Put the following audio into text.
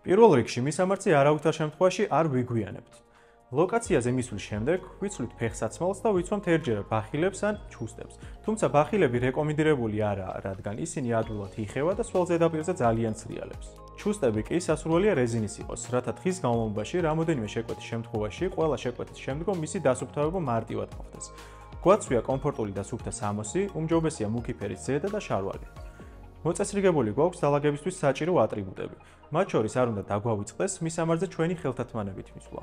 პირველ რიგში მისამართი არავითარ შემთხვევაში არ ვიგვიანებთ. ლოკაციაზე მისვლის შემდეგ ვიცვლით ფეხსაცმელს და ვიცვამთ ერთჯერ ბახილებს ან ჩუსტებს. თუმცა ბახილები რეკომენდირებული არაა, რადგან ისინი ადვილად იხევა და სულ ზედაპირზე ძალიან ცრიალებს. ჩუსტები კი სასურველია რეზინის იყოს, რათა თხის განმავლობაში რამოდენიმე შეკვეთის შემთხვევაში ყველა შეკვეთის შემდგომ მისი დასუფთავება მარტივად მოხდეს. გვაცვია კომფორტული და სუფთა სამოსი, უმჯობესია მუქი ფერის ზედა და შარვალი. მოწესრიგებული გვაქვს დალაგებისთვის საჭირო ატრიბუტები. მათ შორის არ უნდა დაგვავიწყდეს მისამართზე ჩვენი ხელთათმანებით მისვლა.